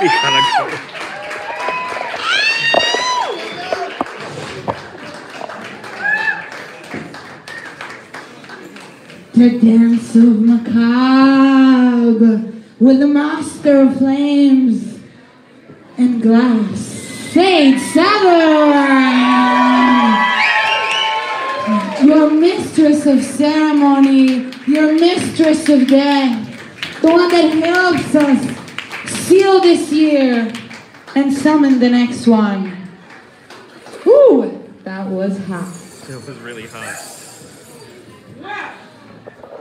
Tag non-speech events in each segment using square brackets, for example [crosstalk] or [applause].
we gotta go. The dance of macabre with the master of flames and glass. Saint Severin! Your mistress of ceremony, your mistress of death, the one that helps us seal this year and summon the next one. Ooh, that was hot. It was really hot.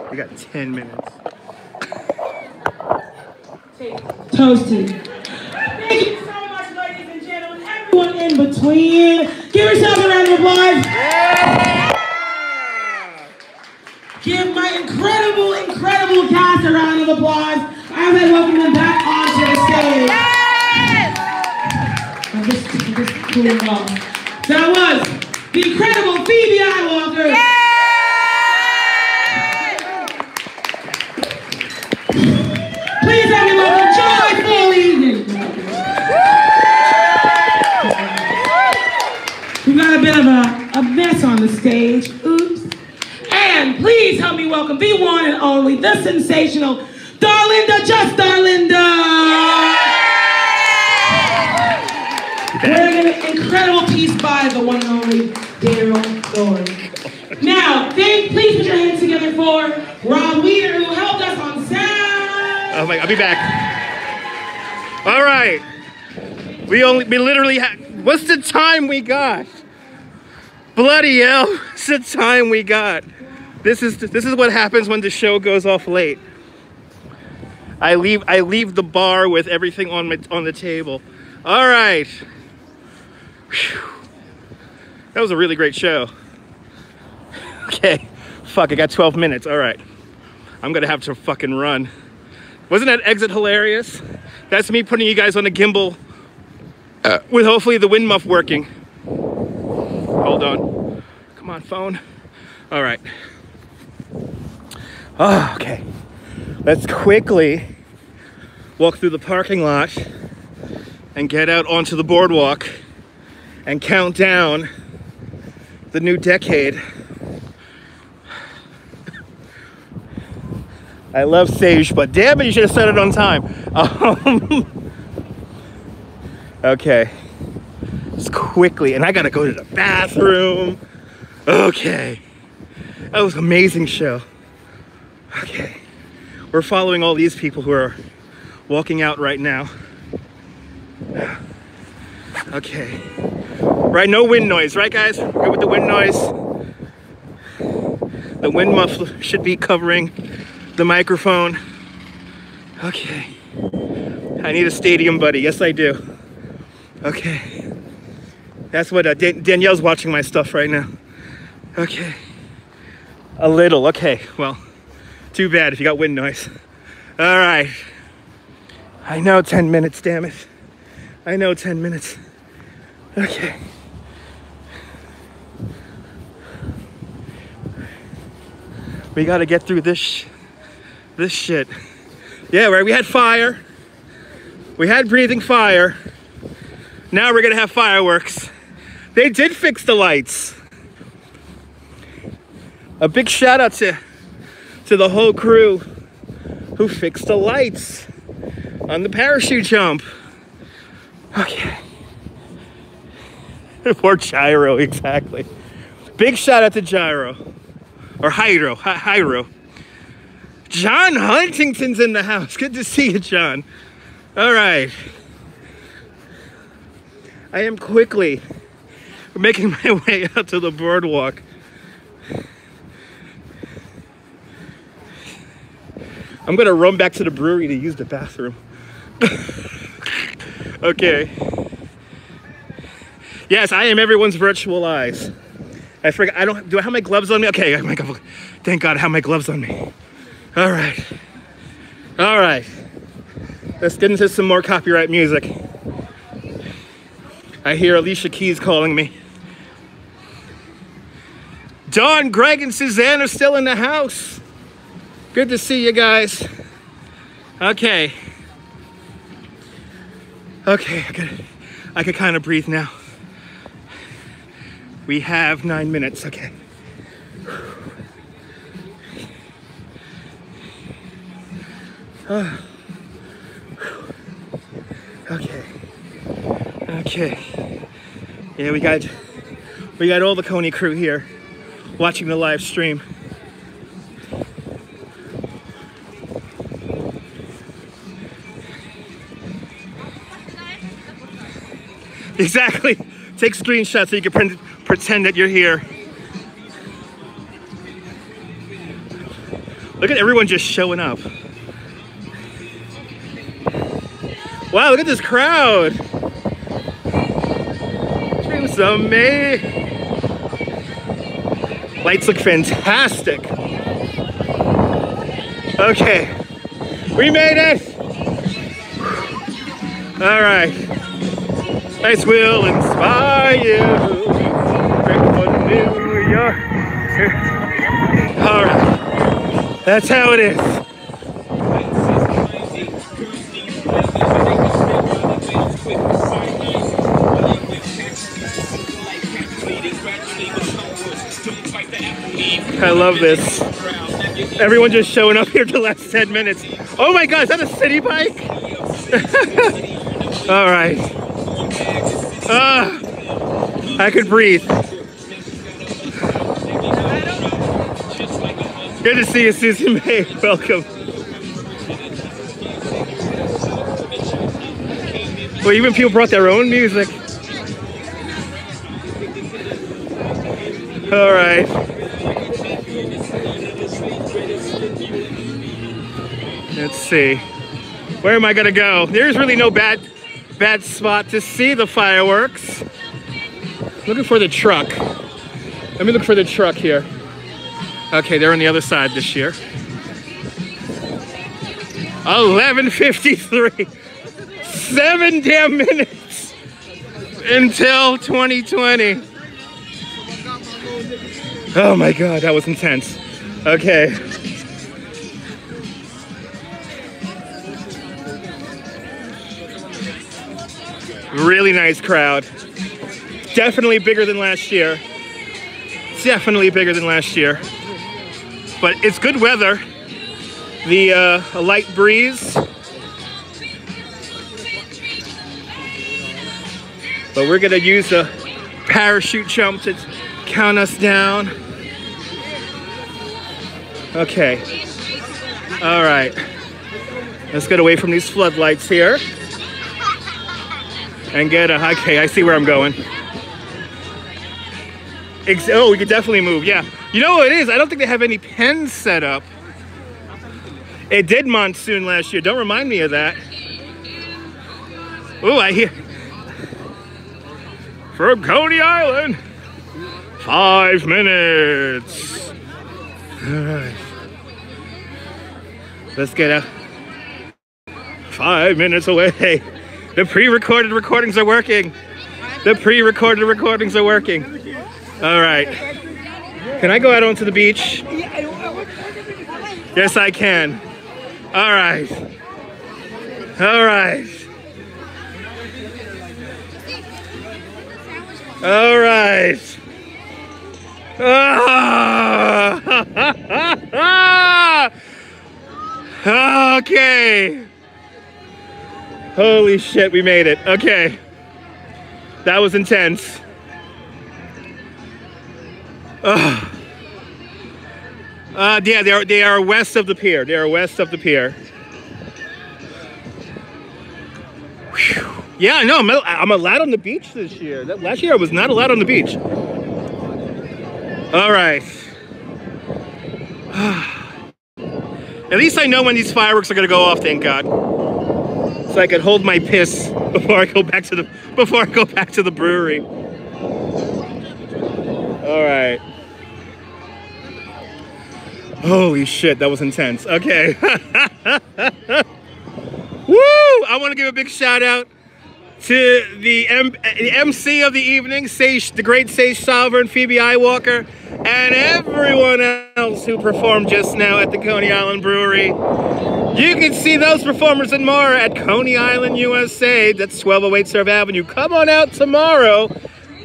We got 10 minutes. Toasty. Thank you so much, ladies and gentlemen. Everyone in between. Give yourself a round of applause. Give my incredible, incredible cast a round of applause as I welcome them back Off. That was the incredible Phoebe Eyewalker. Please help me welcome Joy Foley. We got a bit of a, a mess on the stage. Oops. And please help me welcome the one and only, the sensational Darlinda, just Darlinda. An incredible piece by the one and only Daryl Thorne. Now, thank, please put your hands together for Rob Weeder, who helped us on sound. Oh my, I'll be back. All right. We only, we literally what's the time we got? Bloody hell, [laughs] what's the time we got? This is, this is what happens when the show goes off late. I leave, I leave the bar with everything on my, on the table. All right. Whew. That was a really great show. Okay. Fuck, I got 12 minutes. All right. I'm gonna have to fucking run. Wasn't that exit hilarious? That's me putting you guys on a gimbal uh, with hopefully the wind muff working. Hold on. Come on, phone. All right. Oh, okay. Let's quickly walk through the parking lot and get out onto the boardwalk and count down the new decade. I love Sage, but damn it, you should have said it on time. Um, [laughs] okay. Just quickly, and I gotta go to the bathroom. Okay. That was amazing show. Okay. We're following all these people who are walking out right now. [sighs] Okay. Right, no wind noise, right guys? Good with the wind noise. The wind muffler should be covering the microphone. Okay. I need a stadium buddy. Yes, I do. Okay. That's what uh, Dan- Danielle's watching my stuff right now. Okay. A little. Okay. Well, too bad if you got wind noise. All right. I know 10 minutes, damn it. I know 10 minutes. Okay. We got to get through this sh- this shit. Yeah, right. We had fire. We had breathing fire. Now we're gonna have fireworks. They did fix the lights. A big shout out to to the whole crew who fixed the lights on the parachute jump. Okay. [laughs] Poor Gyro, exactly. Big shout out to Gyro. Or. Hy- Hyro. John Huntington's in the house. Good to see you, John. All right. I am quickly making my [laughs] way out to the boardwalk. I'm gonna run back to the brewery to use the bathroom. [laughs] okay. Yes, I am everyone's virtual eyes. I forgot. I don't. Do I have my gloves on me? Okay. I have Thank God, I have my gloves on me. All right. All right. Let's get into some more copyright music. I hear Alicia Keys calling me. Don, Greg, and Suzanne are still in the house. Good to see you guys. Okay. Okay, I could, I could kind of breathe now. We have nine minutes, okay. [sighs] Okay. Okay. Yeah, we got we got all the Coney crew here watching the live stream. Exactly. Take screenshots so you can pre- pretend that you're here. Look at everyone just showing up. Wow, look at this crowd. Of me. Lights look fantastic. Okay, we made it. All right. This will inspire you. Break for New York. All right. That's how it is. I love this. Everyone just showing up here the last 10 minutes. Oh my god, is that a city bike? [laughs] All right. Ah, I could breathe. Good to see you, Susie May. [laughs] Welcome. Well, even people brought their own music. All right. Let's see. Where am I gonna go? There's really no bad bad spot to see the fireworks. Looking for the truck. Let me look for the truck here. Okay, they're on the other side this year. 11:53. Seven damn minutes until 2020. Oh my god, that was intense. Okay. Really nice crowd. Definitely bigger than last year. Definitely bigger than last year. But it's good weather. The uh, light breeze. But we're gonna use the parachute jump to count us down. Okay. All right. Let's get away from these floodlights here. And get a, okay, I see where I'm going. Ex oh, we could definitely move, yeah. You know what it is? I don't think they have any pens set up. It did monsoon last year. Don't remind me of that. Oh, I hear. From Coney Island. Five minutes. All right. Let's get out. five minutes away. The pre-recorded recordings are working. The pre-recorded recordings are working. All right. Can I go out onto the beach? Yes, I can. All right. All right. All right. Ah! [laughs] okay. Holy shit, we made it. Okay. That was intense. Uh, uh, yeah, they are, they are west of the pier. They are west of the pier. Whew. Yeah, no, I'm, I'm allowed on the beach this year. That, last year I was not allowed on the beach. All right. [sighs] At least I know when these fireworks are gonna go off, thank God. So I can hold my piss [laughs] before I go back to the before I go back to the brewery. All right. Holy shit, that was intense. Okay. [laughs] Woo! I want to give a big shout out to the, M- the MC of the evening, Sage, the great Sage Sovereign, Phoebe Eyewalker, and everyone else who performed just now at the Coney Island Brewery. You can see those performers and more at Coney Island, USA. That's 1208 Surf Avenue. Come on out tomorrow.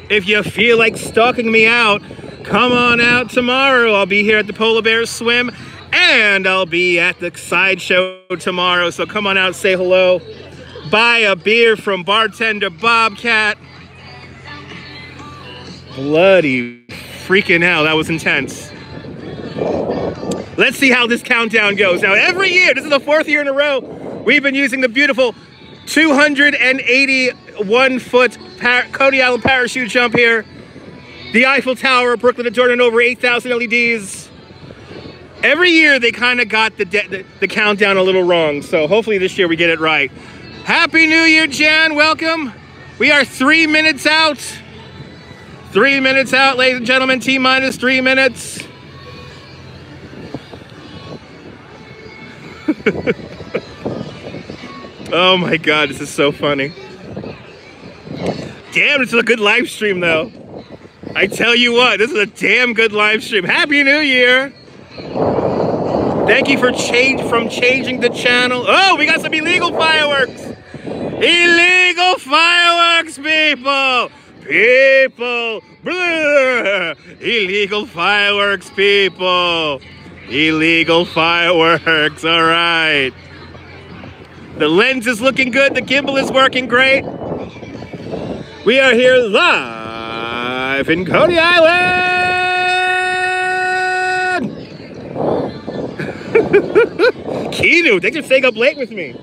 If you feel like stalking me out, come on out tomorrow. I'll be here at the Polar Bear Swim and I'll be at the sideshow tomorrow. So come on out, say hello. Buy a beer from bartender Bobcat. Bloody freaking hell, that was intense. Let's see how this countdown goes. Now, every year, this is the fourth year in a row, we've been using the beautiful 281 foot Coney Island parachute jump here. The Eiffel Tower, Brooklyn and Jordan, over 8,000 LEDs. Every year, they kind of got the, the, the countdown a little wrong, so hopefully this year we get it right. Happy New Year, Jan. Welcome. We are three minutes out. Three minutes out, ladies and gentlemen. T minus three minutes. [laughs] oh my god, this is so funny. Damn, is a good live stream though. I tell you what, this is a damn good live stream. Happy New Year! Thank you for change from changing the channel. Oh, we got some illegal fireworks. Illegal fireworks, people. People. Blah. Illegal fireworks, people. Illegal fireworks. All right. The lens is looking good. The gimbal is working great. We are here live in Coney Island. Kinu, thanks for staying up late with me.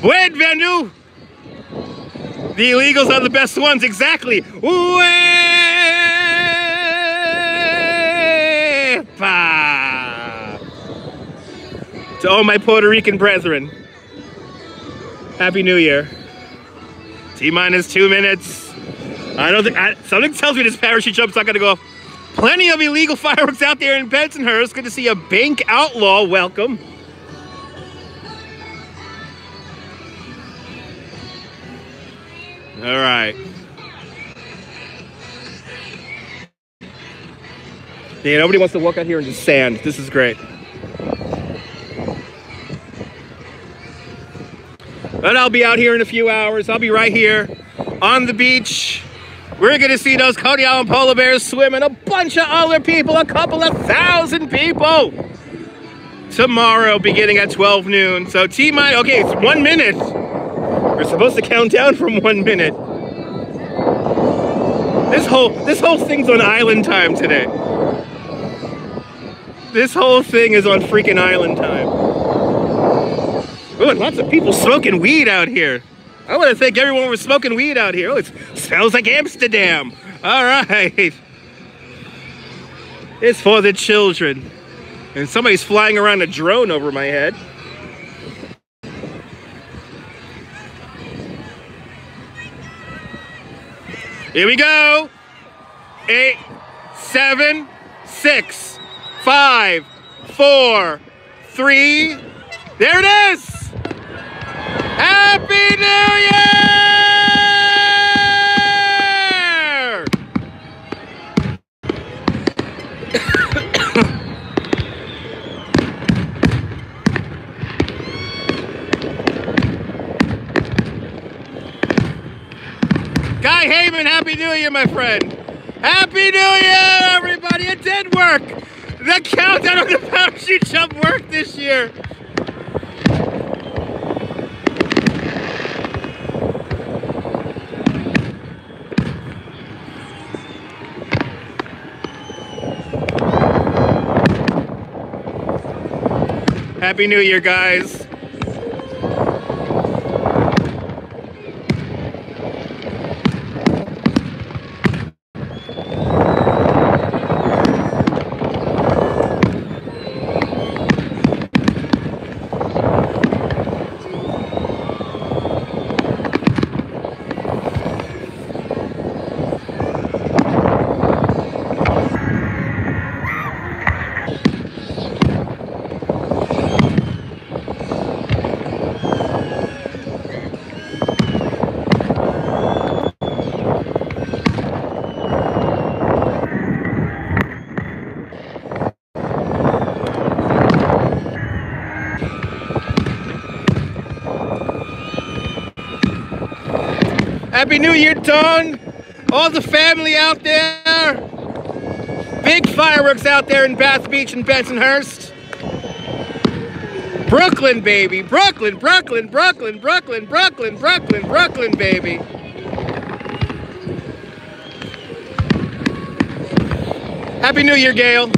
Venu. The illegals are the best ones, exactly. Wepa. To all my Puerto Rican brethren, Happy New Year. T minus two minutes. I don't think, I, something tells me this parachute jump's not gonna go off. Plenty of illegal [laughs] fireworks out there in Bensonhurst. Good to see a bank outlaw. Welcome. All right. Yeah, nobody wants to walk out here in the sand. This is great. But I'll be out here in a few hours. I'll be right here on the beach. We're gonna see those Coney Island polar bears swimming a bunch of other people, a couple of thousand people. Tomorrow, beginning at 12 noon. So T minus, okay, it's one minute. We're supposed to count down from one minute. This whole this whole thing's on island time today. This whole thing is on freaking island time. Oh, and lots of people smoking weed out here. I want to thank everyone for smoking weed out here. Oh, it smells like Amsterdam. All right. It's for the children. And somebody's flying around a drone over my head. Here we go. Eight, seven, six, five, four, three. There it is. Happy New Year! Guy Heyman, Happy New Year, my friend. Happy New Year, everybody. It did work. The countdown of the parachute jump worked this year. Happy New Year, guys. Happy New Year, Dawn. All the family out there. Big fireworks out there in Bath Beach and Bensonhurst. Brooklyn, baby. Brooklyn, Brooklyn, Brooklyn, Brooklyn, Brooklyn, Brooklyn, Brooklyn, baby. Happy New Year, Gail.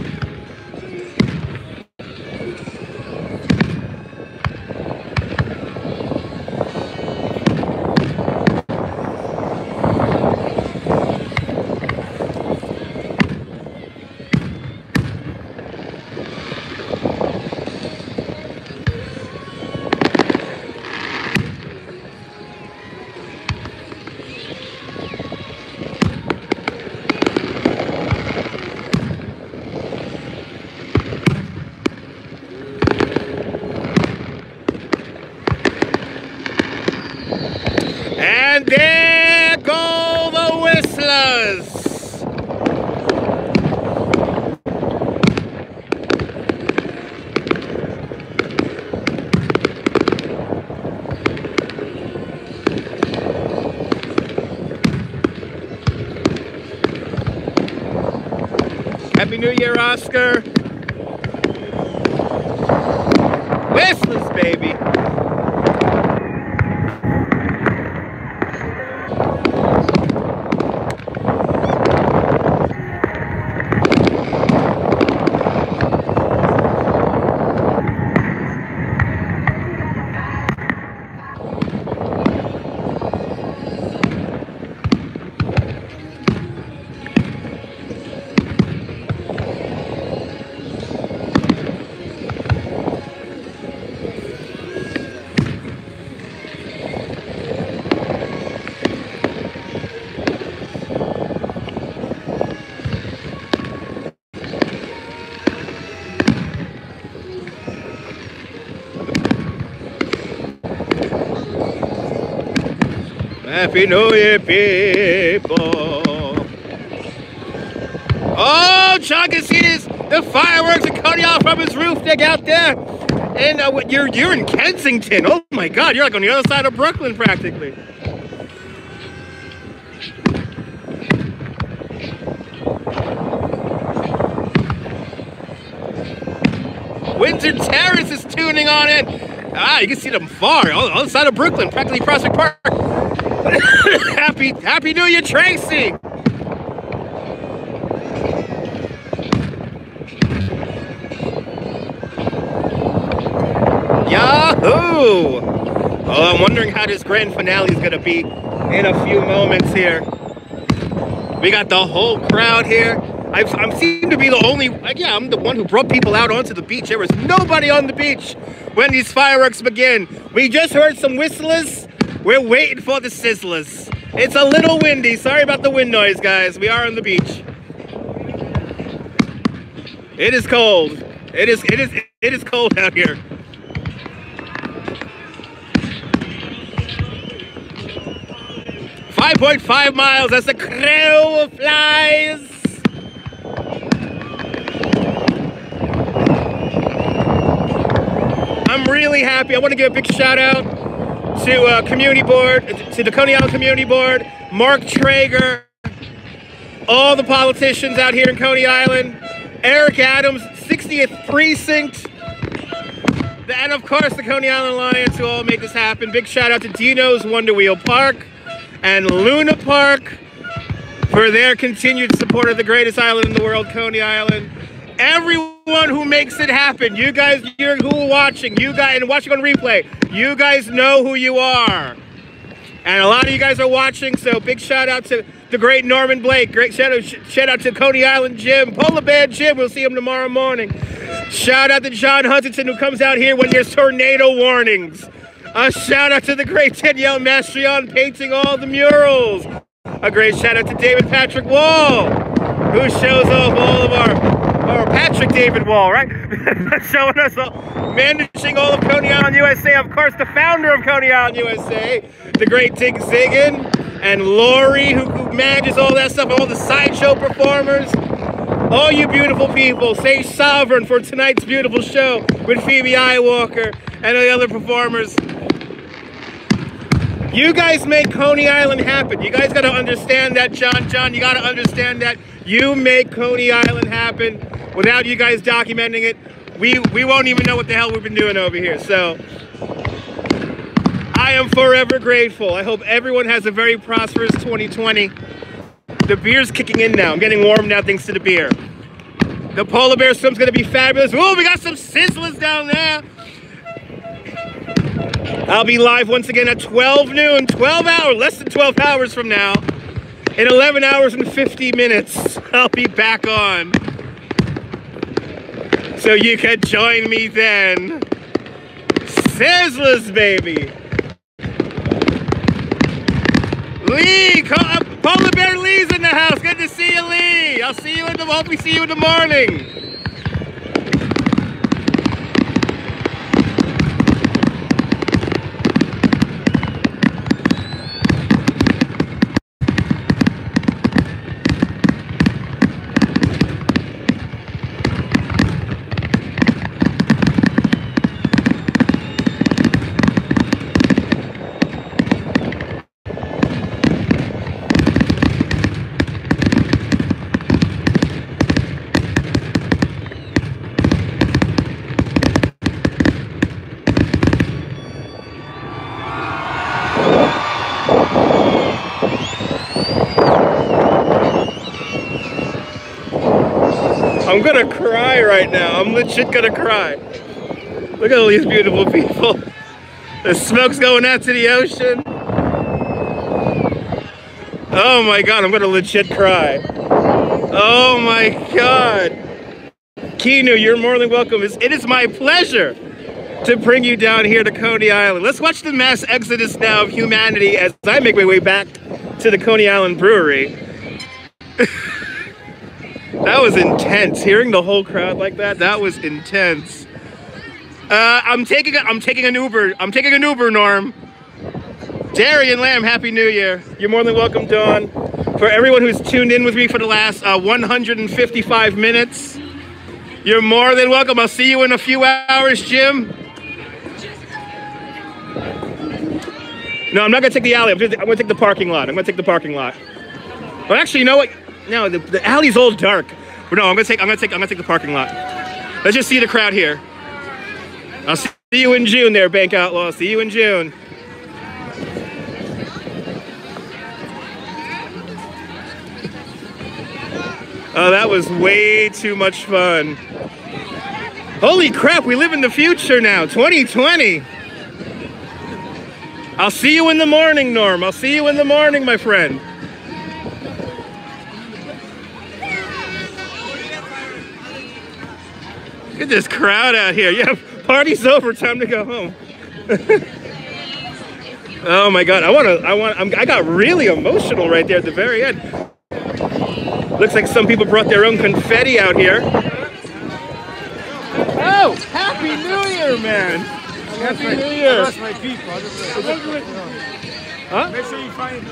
Happy New Year, people. Oh, John can see this. The fireworks are cutting off from his roof deck out there. And uh, you're you're in Kensington. Oh my God, you're like on the other side of Brooklyn practically. Windsor Terrace is tuning on in. Ah, you can see them far, on the other side of Brooklyn, practically Prospect Park. [laughs] happy Happy New Year, Tracy. Yahoo! Oh, I'm wondering how this grand finale is gonna be in a few moments here. We got the whole crowd here. I I seem to be the only, yeah, I'm the one who brought people out onto the beach. There was nobody on the beach when these fireworks begin. We just heard some whistlers. We're waiting for the sizzlers. It's a little windy. Sorry about the wind noise, guys. We are on the beach. It is cold. It is, it is, it is cold out here. Five point five miles as the crow flies. I'm really happy. I want to give a big shout out to uh, community board, to the Coney Island Community Board, Mark Treyger, all the politicians out here in Coney Island, Eric Adams, 60th Precinct, and of course the Coney Island Alliance who all make this happen. Big shout out to Deno's Wonder Wheel Park and Luna Park for their continued support of the greatest island in the world, Coney Island. Everyone who makes it happen, you guys, you're who watching, you guys, and watching on replay, you guys know who you are. And a lot of you guys are watching, so big shout out to the great Norman Blake. Great shout out, shout out to Coney Island Jim, Polar Bear Jim. We'll see him tomorrow morning. Shout out to John Huntington who comes out here when there's tornado warnings. A shout out to the great [laughs] Danielle Mastrion painting all the murals. A great shout out to David Patrick Wall, who shows off all of our, David Wall, right? [laughs] Showing us all, managing all of Coney Island USA. Of course, the founder of Coney Island USA, the great Dick Zigun, and Lori, who, who manages all that stuff, all the sideshow performers. All you beautiful people, Sage Sovereign for tonight's beautiful show with Phoebe Eyewalker and the other performers. You guys make Coney Island happen. You guys got to understand that, John. John, you got to understand that. You make Coney Island happen. Without you guys documenting it, we, we won't even know what the hell we've been doing over here. So I am forever grateful. I hope everyone has a very prosperous 2020. The beer's kicking in now. I'm getting warm now thanks to the beer. The polar bear swim's gonna be fabulous. Oh, we got some sizzlers down there. I'll be live once again at 12 noon, 12 hours, less than 12 hours from now. In 11 hours and 50 minutes, [laughs] I'll be back on. So you can join me then. Sizzlers, baby. Lee, uh, Polar Bear Lee's in the house. Good to see you, Lee. I'll see you in the, hope we see you in the morning. Gonna cry right now. I'm legit gonna cry. Look at all these beautiful people. The smoke's going out to the ocean. Oh my god, I'm gonna legit cry. Oh my god. Kinu, you're more than welcome. It is my pleasure to bring you down here to Coney Island. Let's watch the mass exodus now of humanity as I make my way back to the Coney Island Brewery. [laughs] That was intense. Hearing the whole crowd like that, that was intense. Uh, I'm taking a, I'm taking an Uber. I'm taking an Uber, Norm. Darian Lamb, Happy New Year. You're more than welcome, Dawn. For everyone who's tuned in with me for the last uh, 155 minutes, you're more than welcome. I'll see you in a few hours, Jim. No, I'm not gonna take the alley. I'm gonna, I'm gonna take the parking lot. I'm gonna take the parking lot. Well, actually, you know what? No, the, the alley's all dark. But no, I'm gonna take I'm gonna take I'm gonna take the parking lot. Let's just see the crowd here. I'll see you in June there, Bank Outlaw. See you in June. Oh, that was way too much fun. Holy crap, we live in the future now, 2020. I'll see you in the morning, Norm. I'll see you in the morning, my friend. Look at this crowd out here. Yeah, party's over. Time to go home. [laughs] oh my God! I want to. I want. I'm, I got really emotional right there at the very end. Looks like some people brought their own confetti out here. Oh, Happy New Year, man! Happy New Year! That's my people. Huh? Make sure you find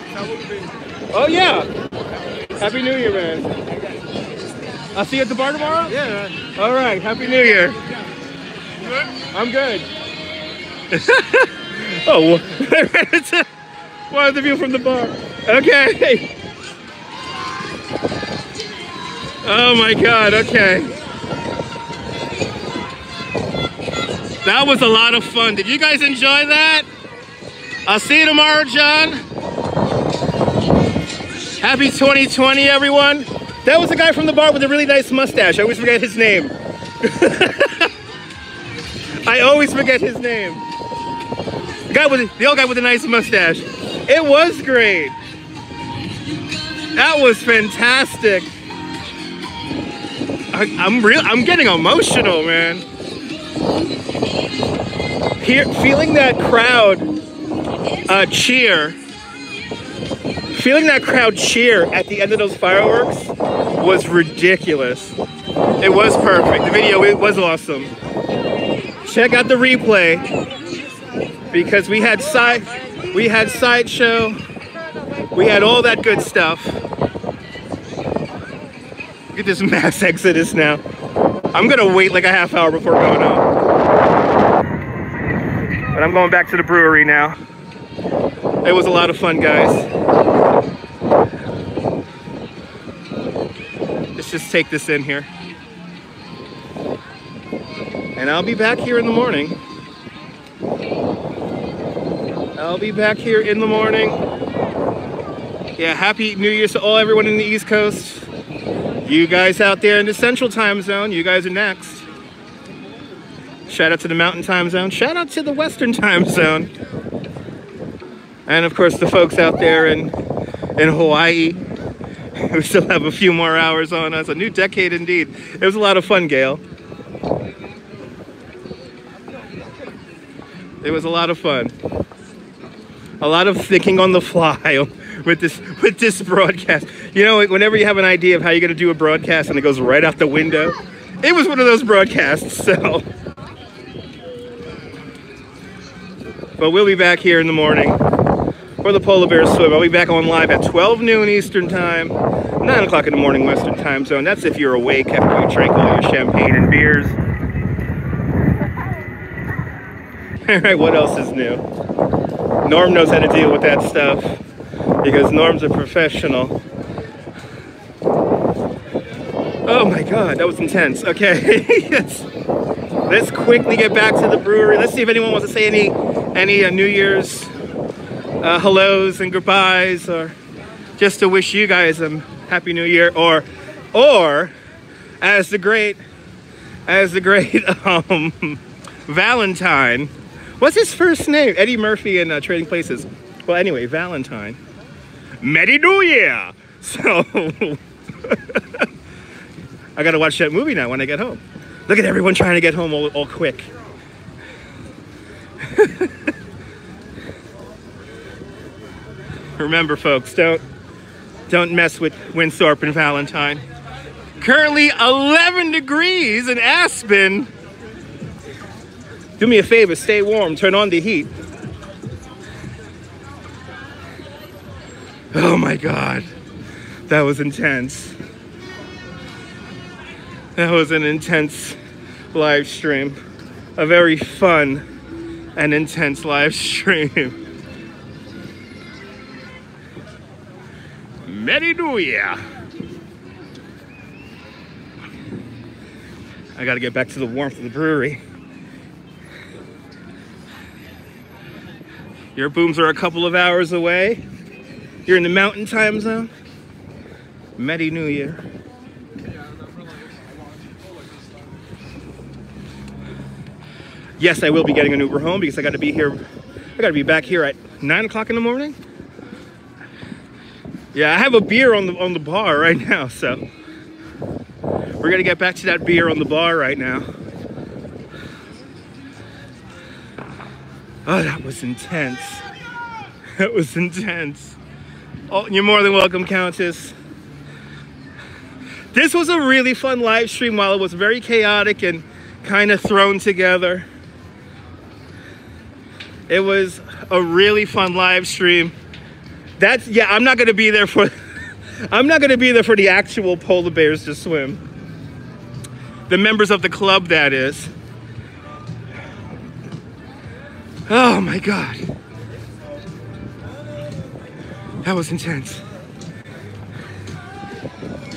Oh yeah! Happy New Year, man! I'll see you at the bar tomorrow? Yeah. All right. Happy New Year. Good? I'm good. [laughs] oh, it's a, one of the view from the bar. Okay. Oh my God. Okay. That was a lot of fun. Did you guys enjoy that? I'll see you tomorrow, John. Happy 2020, everyone. That was the guy from the bar with a really nice mustache. I always forget his name. [laughs] I always forget his name. The guy with the old guy with a nice mustache. It was great. That was fantastic. I, am real. I'm getting emotional, man. Here, feeling that crowd uh, cheer feeling that crowd cheer at the end of those fireworks was ridiculous. It was perfect. The video it was awesome. Check out the replay because we had side we had sideshow. We had all that good stuff. Look at this [laughs] mass exodus now. I'm gonna wait like a half hour before going home. But I'm going back to the brewery now. It was a lot of fun, guys. Just take this in here. And I'll be back here in the morning. I'll be back here in the morning. Yeah, happy New Year's to all everyone in the East Coast. You guys out there in the Central Time Zone, you guys are next. Shout out to the Mountain Time Zone. Shout out to the Western [laughs] Time Zone. And of course, the folks out there in, in Hawaii. [laughs] We still have a few more hours on us. A new decade indeed. It was a lot of fun, Gail. It was a lot of fun. A lot of thinking on the fly [laughs] with this with this broadcast. You know, whenever you have an idea of how you're going to do a broadcast and it goes right out the window, it was one of those broadcasts. [laughs] So, but we'll be back here in the morning for the Polar Bear swim. I'll be back on live at 12 noon Eastern Time, 9 o'clock in the morning Western Time Zone. That's if you're awake after you drink all your champagne and beers. [laughs] All right, what else is new? Norm knows how to deal with that stuff because Norm's a professional. Oh my God, that was intense. Okay, [laughs] yes. Let's quickly get back to the brewery. Let's see if anyone wants to say any any uh, New Year's uh, hellos and goodbyes, or just to wish you guys a happy New Year, or or as the great as the great [laughs] um, Valentine. What's his first name? Eddie Murphy in uh, Trading Places. Well, anyway, Valentine. Merry New Year! [laughs] So, I gotta watch that movie now when I get home. Look at everyone trying to get home all, all quick. [laughs] Remember, folks, don't don't mess with Winthorpe and Valentine. Currently 11 degrees in Aspen. Do me a favor, stay warm, turn on the heat. Oh my God, that was intense. That was an intense live stream. A very fun and intense live [laughs] stream. Merry New Year! I gotta get back to the warmth of the brewery. Your booms are a couple of hours away. You're in the mountain time zone. Merry New Year. Yes, I will be getting an Uber home because I got to be here. I got to be back here at nine o'clock in the morning. Yeah, I have a beer on the on the bar right [laughs] now, so we're gonna get back to that beer on the bar right now. Oh, that was intense. [laughs] That was intense. Oh, you're more than welcome, Countess. This was a really fun live stream while it was very chaotic and kind of thrown together. It was a really fun live stream. That's yeah, I'm not gonna be there for [laughs] I'm not gonna be there for the actual polar bears to swim. The members of the club that is. Oh my god. That was intense.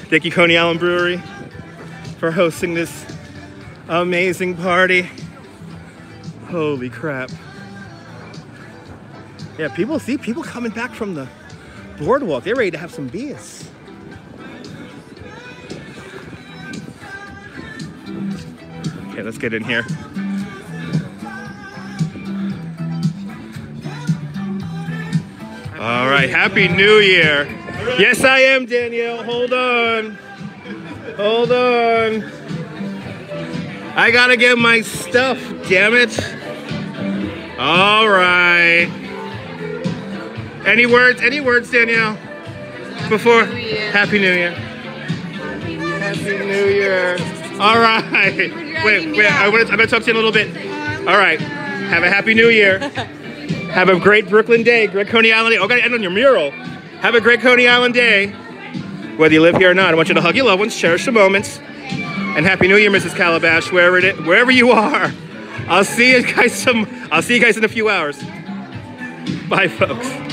Thank you, Coney Island Brewery, for hosting this amazing party. Holy crap. Yeah, people see people coming back from the boardwalk. They're ready to have some beers. Okay, let's get in here. All right, Happy New Year. Yes, I am, Danielle. Hold on. Hold on. I gotta get my stuff, damn it. All right. Any words? Any words, Danielle? Before? Happy New Year. Happy New Year. All right. Wait, wait. I wanna, I'm gonna talk to you in a little bit. All right. Have a happy New Year. Have a great Brooklyn day, great Coney Island day. Oh, gotta end on your mural. Have a great Coney Island day. Whether you live here or not, I want you to hug your loved ones, cherish the moments, and Happy New Year, Mrs. Calabash, wherever it is, wherever you are. I'll see you guys some. I'll see you guys in a few hours. Bye, folks.